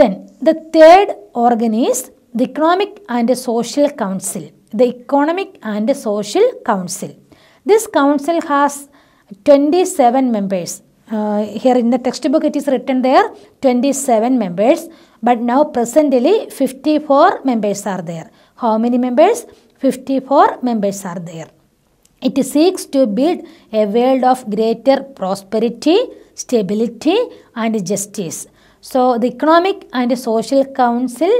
Then the third organ is the Economic and Social Council. The Economic and Social Council. This council has 27 members. Uh, here in the textbook it is written there 27 members but now presently 54 members are there. How many members? 54 members are there. It seeks to build a world of greater prosperity, stability and justice. So the Economic and Social Council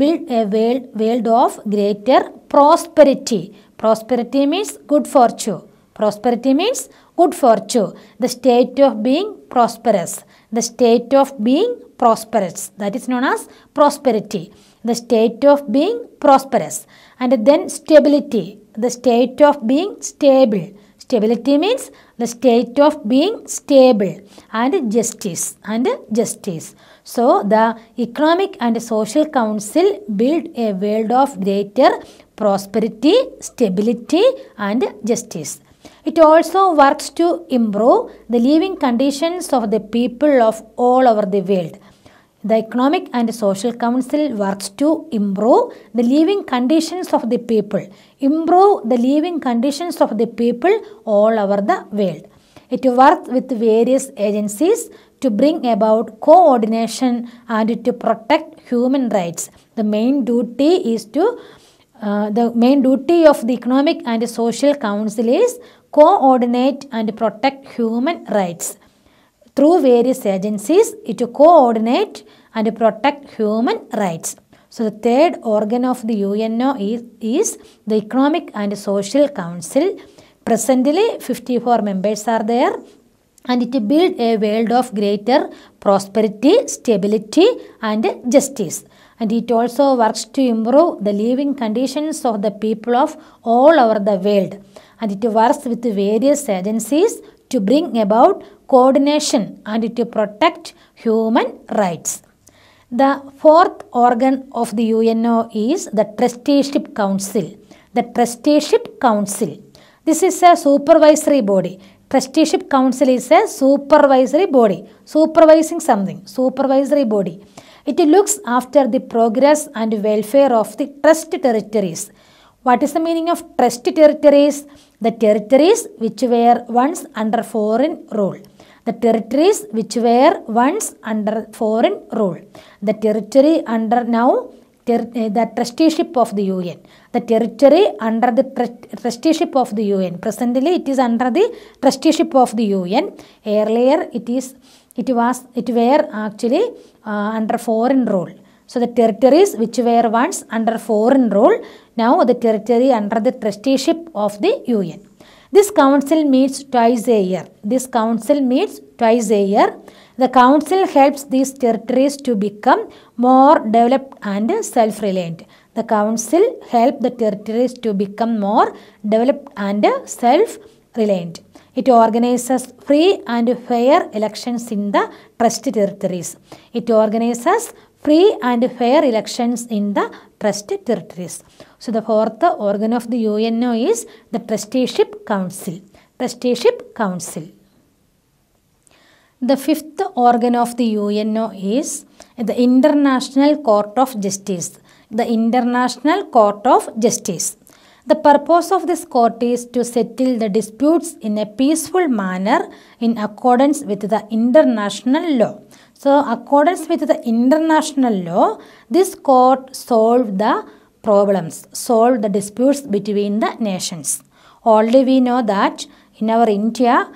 build a world, world of greater prosperity. Prosperity means good fortune. Prosperity means good fortune. The state of being prosperous. The state of being prosperous. That is known as prosperity. The state of being prosperous. And then stability. The state of being stable. Stability means the state of being stable and justice and justice. So the Economic and Social Council build a world of greater prosperity, stability and justice. It also works to improve the living conditions of the people of all over the world. The Economic and Social Council works to improve the living conditions of the people. Improve the living conditions of the people all over the world. It works with various agencies to bring about coordination and to protect human rights. The main duty is to uh, the main duty of the Economic and Social Council is coordinate and protect human rights. Through various agencies, it to coordinate and protect human rights. So the third organ of the UNO is, is the Economic and Social Council. Presently, 54 members are there and it build a world of greater prosperity, stability and justice. And it also works to improve the living conditions of the people of all over the world. And it works with various agencies to bring about coordination and to protect human rights. The fourth organ of the UNO is the Trusteeship Council. The Trusteeship Council. This is a supervisory body. Trusteeship Council is a supervisory body, supervising something, supervisory body. It looks after the progress and welfare of the trust territories. What is the meaning of trust territories? The territories which were once under foreign rule. The territories which were once under foreign rule. The territory under now the trusteeship of the UN. The territory under the trusteeship of the UN. Presently, it is under the trusteeship of the UN. Earlier, it is it was it were actually uh, under foreign rule. So the territories which were once under foreign rule, now the territory under the trusteeship of the UN. This council meets twice a year. This council meets twice a year. The council helps these territories to become more developed and self-reliant. The council helps the territories to become more developed and self-reliant. It organizes free and fair elections in the trust territories. It organizes free and fair elections in the trust territories. So the fourth organ of the UNO is the Trusteeship Council. Trusteeship Council. The fifth organ of the UNO is the International Court of Justice. The International Court of Justice. The purpose of this court is to settle the disputes in a peaceful manner in accordance with the international law. So, accordance with the international law, this court solved the problems, solved the disputes between the nations. Already we know that in our India,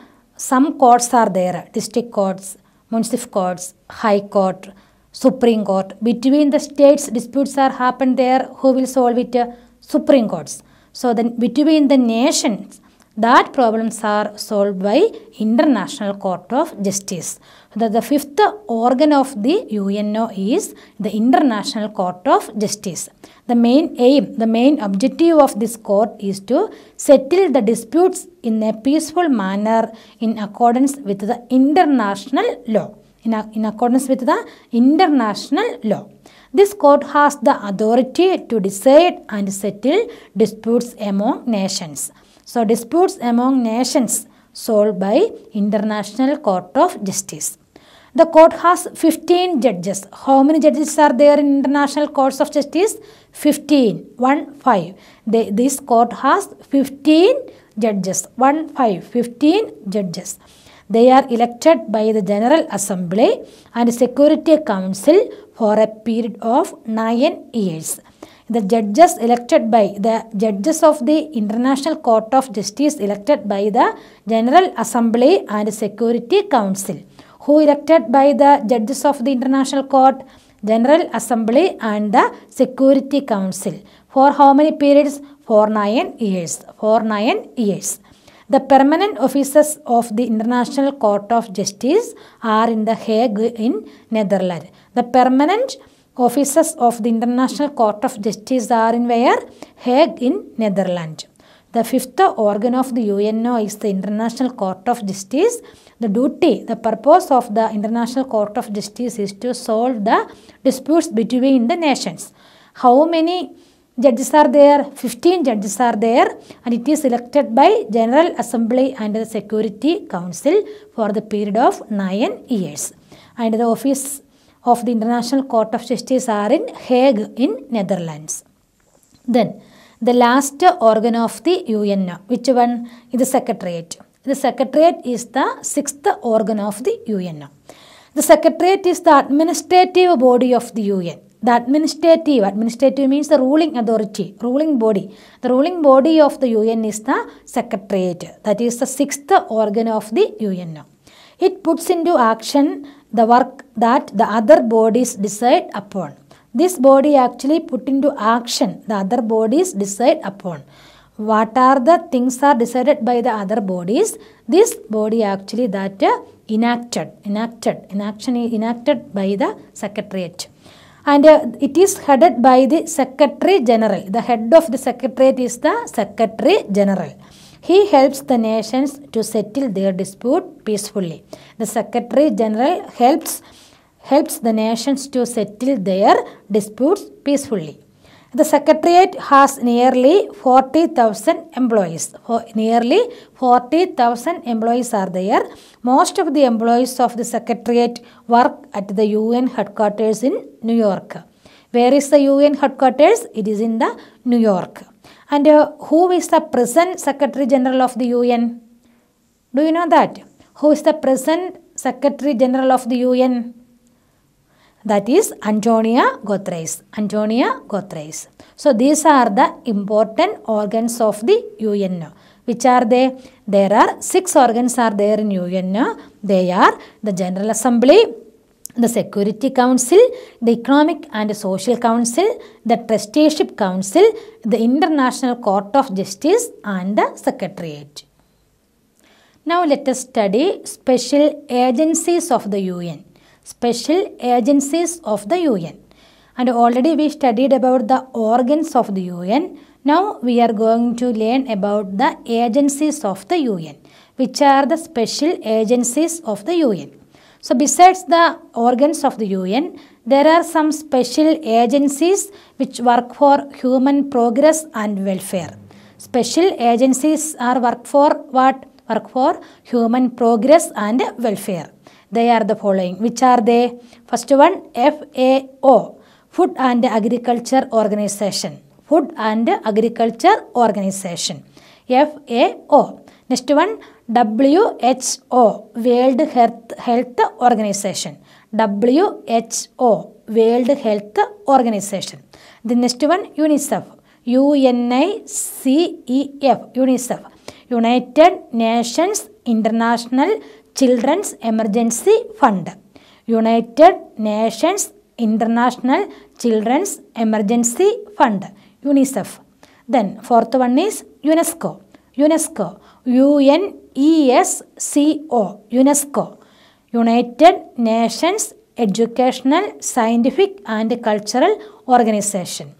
some courts are there, district courts, municipal courts, high court, supreme court. Between the states, disputes are happened there. Who will solve it? Supreme courts. So then between the nations, that problems are solved by International Court of Justice. The, the fifth organ of the UNO is the International Court of Justice. The main aim, the main objective of this court is to settle the disputes in a peaceful manner in accordance with the international law. In, a, in accordance with the international law. This court has the authority to decide and settle disputes among nations. So, disputes among nations solved by International Court of Justice. The court has 15 judges. How many judges are there in international courts of justice? 15. 1 5. They, this court has 15 judges. 1 5. 15 judges. They are elected by the General Assembly and Security Council for a period of 9 years. The judges elected by the judges of the International Court of Justice elected by the General Assembly and Security Council. Who elected by the judges of the International Court? General Assembly and the Security Council. For how many periods? For 9 years. For 9 years. The permanent offices of the International Court of Justice are in The Hague in Netherlands. The permanent offices of the International Court of Justice are in where? Hague in Netherlands. The fifth organ of the UNO is the International Court of Justice. The duty, the purpose of the International Court of Justice is to solve the disputes between the nations. How many judges are there? 15 judges are there and it is elected by General Assembly and the Security Council for the period of 9 years. And the office of the International Court of Justice are in Hague in Netherlands. Then the last organ of the UN, which one is the Secretariat. The Secretariat is the sixth organ of the UN. The Secretariat is the administrative body of the UN. The administrative, administrative means the ruling authority, ruling body. The ruling body of the UN is the Secretariat. That is the sixth organ of the UN. It puts into action the work that the other bodies decide upon. This body actually put into action the other bodies decide upon. What are the things are decided by the other bodies? This body actually that uh, enacted, enacted, inaction enacted by the secretariat. And uh, it is headed by the Secretary General. The head of the Secretariat is the Secretary General. He helps the nations to settle their dispute peacefully. The Secretary General helps helps the nations to settle their disputes peacefully. The Secretariat has nearly 40,000 employees. For nearly 40,000 employees are there. Most of the employees of the Secretariat work at the UN headquarters in New York. Where is the UN headquarters? It is in the New York. And uh, who is the present Secretary General of the UN? Do you know that? Who is the present Secretary General of the UN? That is Antonio Guterres. Antonio Guterres. So these are the important organs of the UN. Which are they? There are six organs are there in UN. They are the General Assembly, the Security Council, the Economic and Social Council, the Trusteeship Council, the International Court of Justice and the Secretariat. Now let us study special agencies of the UN. Special agencies of the UN. And already we studied about the organs of the UN. Now we are going to learn about the agencies of the UN. Which are the special agencies of the UN. So besides the organs of the UN, there are some special agencies which work for human progress and welfare. Special agencies are work for what? Work for human progress and welfare. They are the following. Which are they? First one FAO, Food and Agriculture Organization. Food and Agriculture Organization. FAO. Next one WHO, World Health, Organization. WHO, World Health Organization. The next one UNICEF. UNICEF, UNICEF. United Nations International Children's Emergency Fund. United Nations International Children's Emergency Fund. UNICEF. Then fourth one is UNESCO. UNESCO. UNESCO. UNESCO. United Nations Educational, Scientific and Cultural Organization.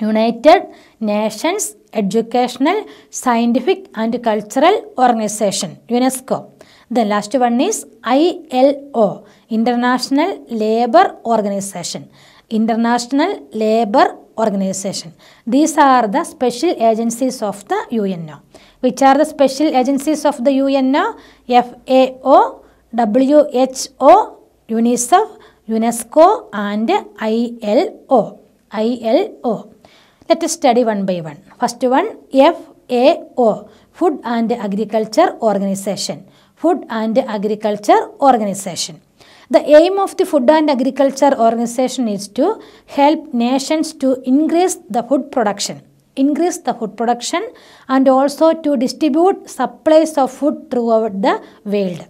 United Nations Educational, Scientific and Cultural Organization. UNESCO. The last one is ILO, International Labour Organization. International Labour Organization. These are the special agencies of the UN. Which are the special agencies of the UN? FAO, WHO, UNICEF, UNESCO and ILO. ILO. Let us study one by one. First one FAO, Food and Agriculture Organization. Food and Agriculture Organization. The aim of the Food and Agriculture Organization is to help nations to increase the food production, increase the food production and also to distribute supplies of food throughout the world.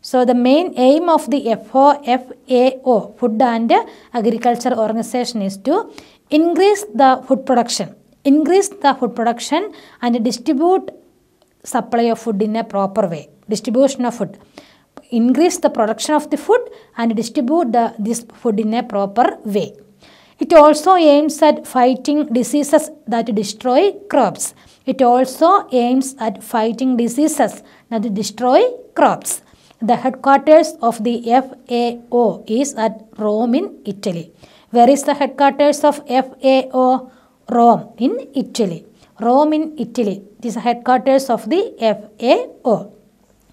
So the main aim of the FAO, Food and Agriculture Organization is to increase the food production, increase the food production and distribute supply of food in a proper way, distribution of food increase the production of the food and distribute the, this food in a proper way. It also aims at fighting diseases that destroy crops. It also aims at fighting diseases that destroy crops. The headquarters of the FAO is at Rome in Italy. Where is the headquarters of FAO? Rome in Italy. Rome in Italy. It is the headquarters of the FAO.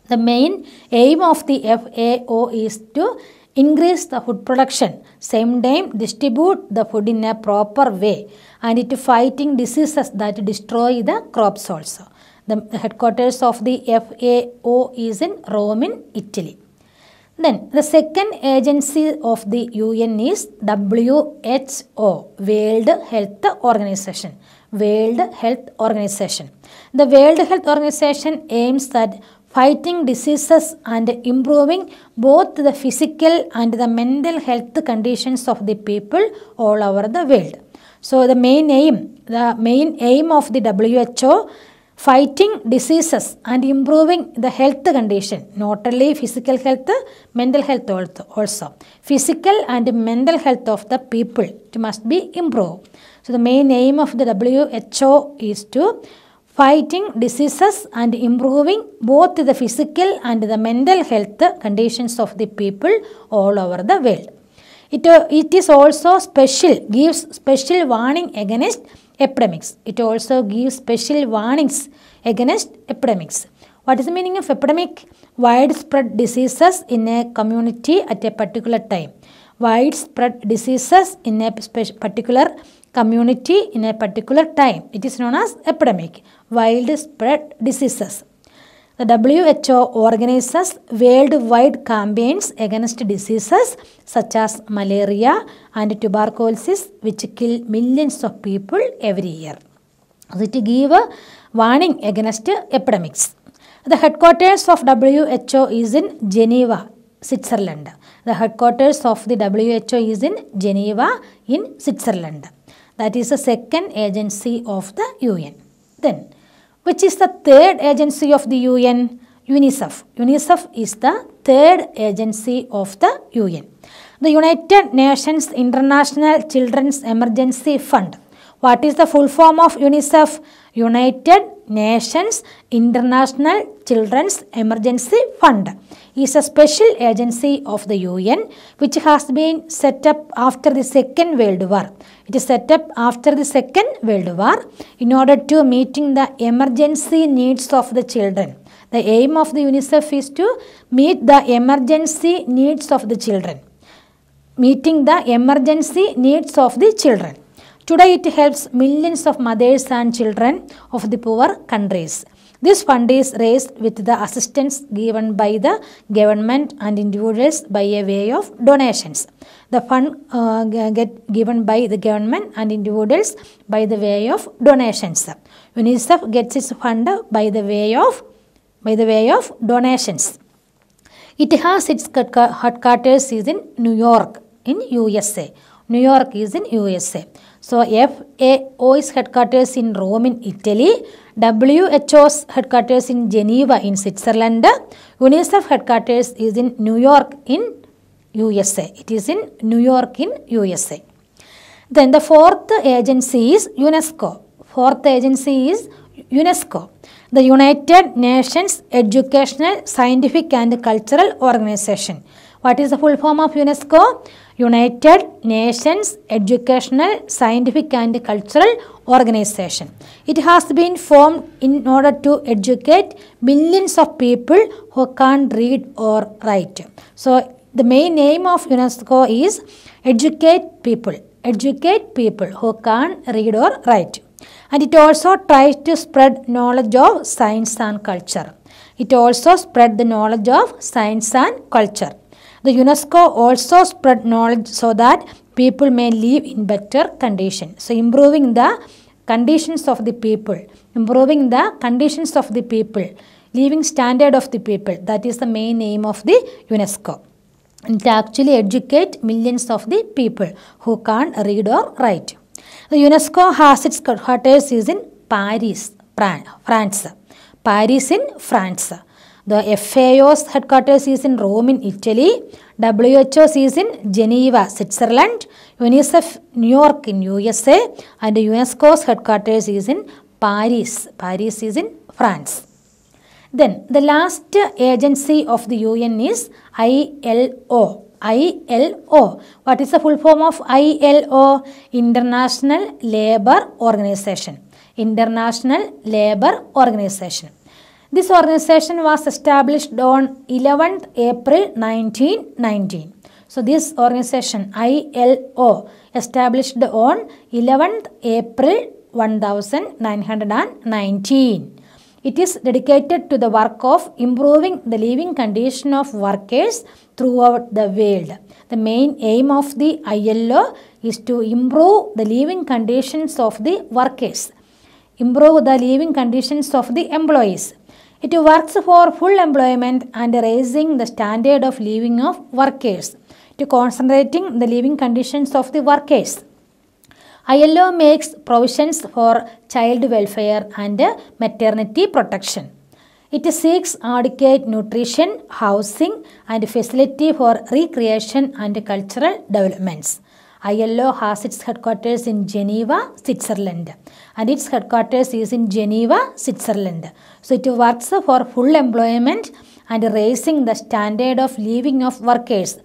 The main aim of the FAO is to increase the food production, same time distribute the food in a proper way and to fighting diseases that destroy the crops also. The headquarters of the FAO is in Rome in Italy. Then the second agency of the UN is WHO, World Health Organization. World Health Organization. The World Health Organization aims at fighting diseases and improving both the physical and the mental health conditions of the people all over the world. So the main aim, the main aim of the WHO fighting diseases and improving the health condition, not only physical health, mental health also. Physical and mental health of the people it must be improved. So the main aim of the WHO is to fighting diseases and improving both the physical and the mental health conditions of the people all over the world. It, it is also special, gives special warning against epidemics. It also gives special warnings against epidemics. What is the meaning of epidemic? Widespread diseases in a community at a particular time. Widespread diseases in a particular community in a particular time. It is known as epidemic, widespread diseases. The WHO organizes worldwide campaigns against diseases such as malaria and tuberculosis which kill millions of people every year. It give a warning against epidemics. The headquarters of WHO is in Geneva, Switzerland. The headquarters of the WHO is in Geneva in Switzerland. That is the second agency of the UN. Then, which is the third agency of the UN? UNICEF. UNICEF is the third agency of the UN. The United Nations International Children's Emergency Fund. What is the full form of UNICEF? United Nations International Children's Emergency Fund is a special agency of the UN which has been set up after the Second World War. It is set up after the Second World War in order to meeting the emergency needs of the children. The aim of the UNICEF is to meet the emergency needs of the children. Meeting the emergency needs of the children. Today it helps millions of mothers and children of the poor countries. This fund is raised with the assistance given by the government and individuals by a way of donations. The fund uh, get given by the government and individuals by the way of donations. UNICEF gets its fund by the way of by the way of donations. It has its headquarters is in New York in USA. New York is in USA. So FAO is headquarters in Rome in Italy, WHO's headquarters in Geneva in Switzerland, UNICEF headquarters is in New York in USA. It is in New York in USA. Then the fourth agency is UNESCO. Fourth agency is UNESCO. The United Nations Educational, Scientific and Cultural Organization. What is the full form of UNESCO? United Nations Educational, Scientific and Cultural Organization. It has been formed in order to educate millions of people who can't read or write. So the main aim of UNESCO is educate people, educate people who can't read or write. And it also tries to spread knowledge of science and culture. It also spread the knowledge of science and culture. The UNESCO also spread knowledge so that people may live in better condition. So improving the conditions of the people, improving the conditions of the people, living standard of the people. That is the main aim of the UNESCO. And to actually educate millions of the people who can't read or write. The UNESCO has its headquarters is in Paris, France. Paris in France. The FAO's headquarters is in Rome in Italy. WHO's is in Geneva, Switzerland. UNICEF New York in USA. And UNESCO's headquarters is in Paris. Paris is in France. Then the last agency of the UN is ILO. ILO. What is the full form of ILO? International Labour Organization. International Labour Organization. This organization was established on 11th April 1919. So this organization ILO established on 11th April 1919. It is dedicated to the work of improving the living condition of workers throughout the world. The main aim of the ILO is to improve the living conditions of the workers, improve the living conditions of the employees. It works for full employment and raising the standard of living of workers, to concentrating the living conditions of the workers. ILO makes provisions for child welfare and maternity protection. It seeks adequate nutrition, housing and facility for recreation and cultural developments. ILO has its headquarters in Geneva, Switzerland. And its headquarters is in Geneva, Switzerland. So it works for full employment and raising the standard of living of workers.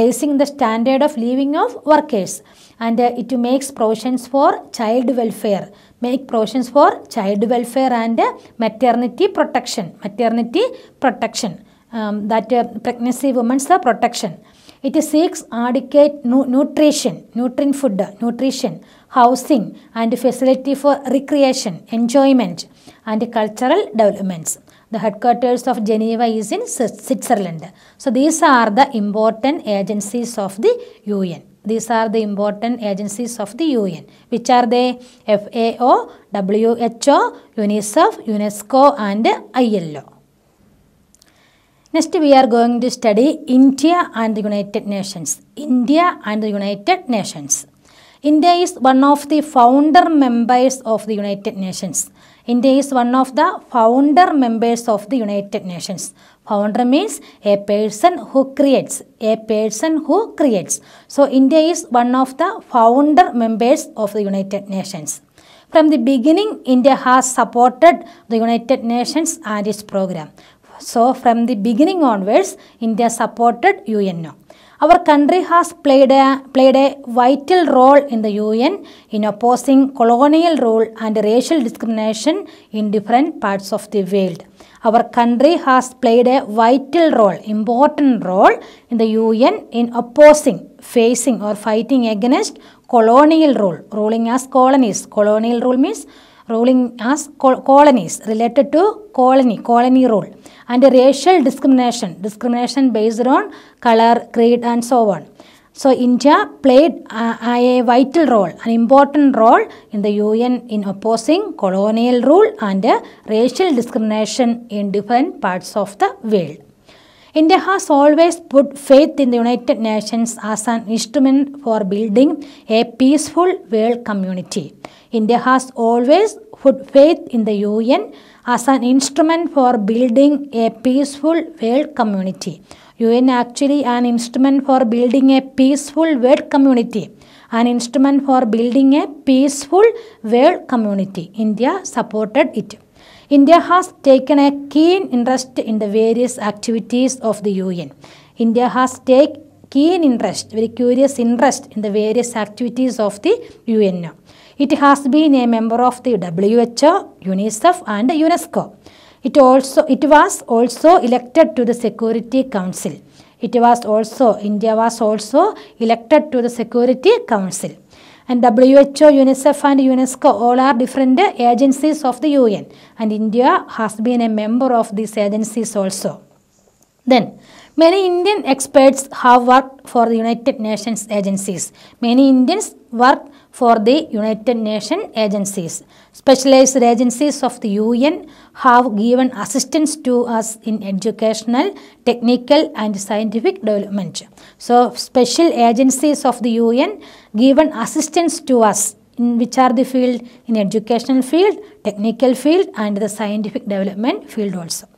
Raising the standard of living of workers. And uh, it makes provisions for child welfare. Make provisions for child welfare and uh, maternity protection maternity protection. Um, that uh, pregnancy women's uh, protection it seeks adequate nu- nutrition nutrient food nutrition housing and facility for recreation enjoyment and cultural developments the headquarters of Geneva is in Switzerland. So these are the important agencies of the UN. These are the important agencies of the UN. Which are they? FAO, WHO, UNICEF, UNESCO and ILO. Next we are going to study India and the United Nations. India and the United Nations. India is one of the founder members of the United Nations. India is one of the founder members of the United Nations. Founder means a person who creates. A person who creates. So India is one of the founder members of the United Nations. From the beginning, India has supported the United Nations and its program. So from the beginning onwards, India supported UNO. Our country has played a, played a vital role in the UN in opposing colonial rule and racial discrimination in different parts of the world. Our country has played a vital role, important role in the UN in opposing, facing or fighting against colonial rule, ruling as colonies. Colonial rule means ruling as colonies related to colony, colony rule and racial discrimination, discrimination based on color, creed and so on. So India played a vital role, an important role in the UN in opposing colonial rule and racial discrimination in different parts of the world. India has always put faith in the United Nations as an instrument for building a peaceful world community. India has always put faith in the UN as an instrument for building a peaceful world community. UN actually an instrument for building a peaceful world community. An instrument for building a peaceful world community. India supported it. India has taken a keen interest in the various activities of the UN. India has taken keen interest, very curious interest in the various activities of the UN. It has been a member of the WHO, UNICEF and UNESCO. It also it was also elected to the Security Council. It was also, India was also elected to the Security Council. And WHO, UNICEF and UNESCO all are different agencies of the UN. And India has been a member of these agencies also. Then, many Indian experts have worked for the United Nations agencies. Many Indians work for the United Nations agencies. Specialized agencies of the UN have given assistance to us in educational, technical and scientific development. So, special agencies of the UN given assistance to us in which are the field in educational field, technical field and the scientific development field also.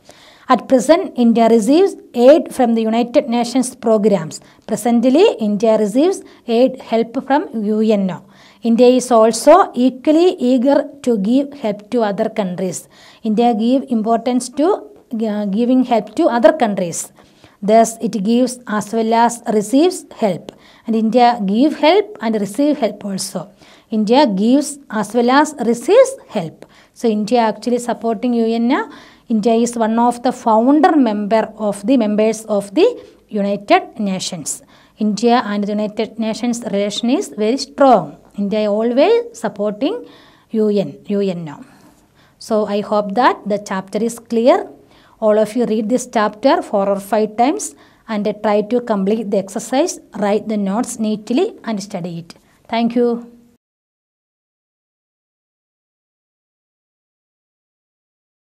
At present, India receives aid from the United Nations programs. Presently, India receives aid help from UN India is also equally eager to give help to other countries. India give importance to uh, giving help to other countries. Thus, it gives as well as receives help. And India give help and receive help also. India gives as well as receives help. So, India actually supporting UN now. India is one of the founder member of the members of the United Nations. India and the United Nations relation is very strong. India always supporting UN, UN now. So I hope that the chapter is clear. All of you read this chapter four or five times and try to complete the exercise, write the notes neatly and study it. Thank you.